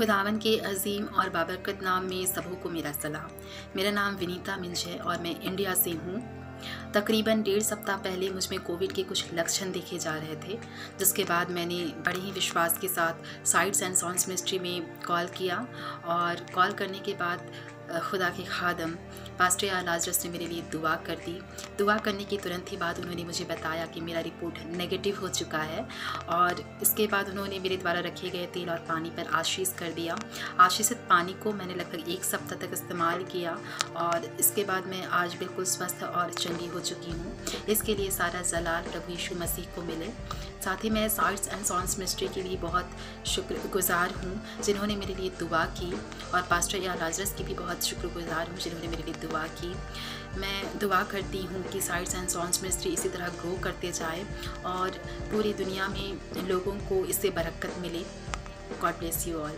खुदावन के अजीम और बाबरकत नाम में सबों को मेरा सलाम। मेरा नाम विनीता मिंज है और मैं इंडिया से हूँ। तकरीबन डेढ़ सप्ताह पहले मुझमें कोविड के कुछ लक्षण देखे जा रहे थे, जिसके बाद मैंने बड़े ही विश्वास के साथ साइट्स एंड सॉन्स मिनिस्ट्री में कॉल किया और कॉल करने के बाद खुदा के खादम पास्टर लाजरस ने मेरे लिए दुआ कर दी। दुआ करने के तुरंत ही बाद उन्होंने मुझे बताया कि मेरा रिपोर्ट नेगेटिव हो चुका है और इसके बाद उन्होंने मेरे द्वारा रखे गए तेल और पानी पर आशीष कर दिया। आशीषित पानी को मैंने लगभग एक सप्ताह तक इस्तेमाल किया और इसके बाद मैं आज बिल्कुल स्वस्थ और चंगी हो चुकी हूँ। इसके लिए सारा जलाल प्रभु यीशु मसीह को मिले। साथ ही मैं साइट्स एंड सॉन्स मिनिस्ट्री के लिए बहुत शुक्रगुजार हूँ, जिन्होंने मेरे लिए दुआ की, और पास्टर या लाजरस की भी बहुत शुक्रगुजार हूँ, जिन्होंने मेरे लिए दुआ की। मैं दुआ करती हूँ कि साइट्स एंड सॉन्स मिनिस्ट्री इसी तरह ग्रो करते जाए, और पूरी दुनिया में लोगों को इससे बरकत मिले। God bless you all.